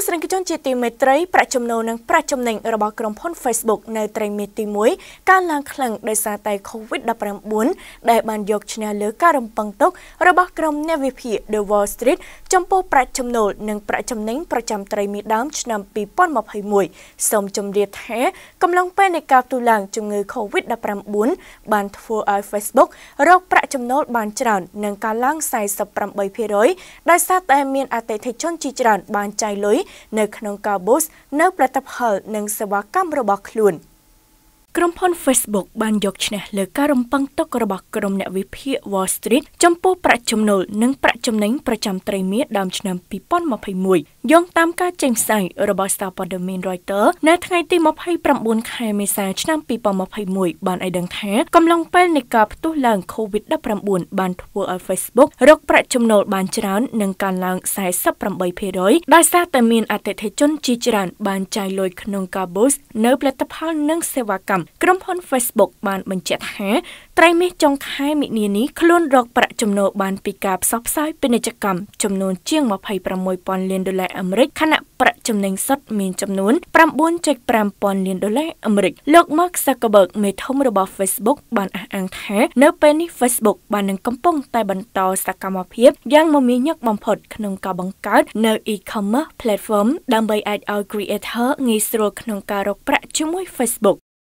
ទស្សនិកជនជាទីមេត្រីប្រាក់ចំណូលនិងប្រាក់ចំណេញរបស់ក្រុមហ៊ុន Facebook នៅត្រីមាសទី1កើនឡើងខ្លាំងដោយសារតែ COVID-19 ដែលបានយកឈ្នះលើការរំពឹងទុករបស់ក្រុមអ្នកវិភាគ The Wall Street ចំពោះប្រាក់ចំណូលនិងប្រាក់ចំណេញប្រចាំត្រីមាសដើមឆ្នាំ2021សូមជម្រាបថាកំឡុងពេលនៃការទូឡើងជំងឺ COVID-19 បានធ្វើឲ្យ Facebook រកប្រាក់ចំណូលបានច្រើននិងកើនឡើង48%ដោយសារតែមានអតិថិជនជាច្រើនបានចាយលុយនៅក្នុងការបូសនៅផលិតផលនិងសេវាកម្មរបស់ខ្លួន។ក្រុមហ៊ុន Facebook បានយកឈ្នះលើការរំពឹងទុករបស់ក្រុមអ្នកវិភាគ Wall Street ចំពោះប្រាក់ចំណូលនិងប្រាក់ចំណេញប្រចាំត្រីមាសដើមឆ្នាំ2021 យោងតាមការចេញផ្សាយរបស់សារព័ត៌មាន Reuters នៅថ្ងៃទី29ខែមេសាឆ្នាំ2021បានឲ្យដឹងថាកំឡុងពេលនៃការផ្ទុះឡើង COVID-19 បានធ្វើឲ្យ Facebook រកប្រាក់ចំណូលបានច្រើននិងកើនឡើង48%ដោយសារតែមានអតិថិជនជាច្រើនបានចាយលុយក្នុងការ boost នៅផលិតផលនិងសេវាកម្មក្រុមហ៊ុន Facebook បានបញ្ជាក់ថាត្រីមាសចុងខែមិនិនានេះខ្លួនរកប្រាក់ចំណូលបានពីការផ្សព្វផ្សាយពាណិជ្ជកម្មចំនួនជាង26,000លានដុល្លារអាមេរិកខណៈប្រាក់ចំណេញសុទ្ធមានចំនួន9.5ពាន់លានដុល្លារអាមេរិកលោក Mark Zuckerberg មេធំរបស់ Facebook បានអះអាងថានៅពេលនេះ Facebook បាននឹងកំពុងតែបន្តសកម្មភាពយ៉ាងមមាញឹកបំផុតក្នុងការបង្កើតនៅ e-commerce platform ដើម្បីអាចឲ្យ creator ងាយស្រួលក្នុងការរកប្រាក់ជាមួយ Facebook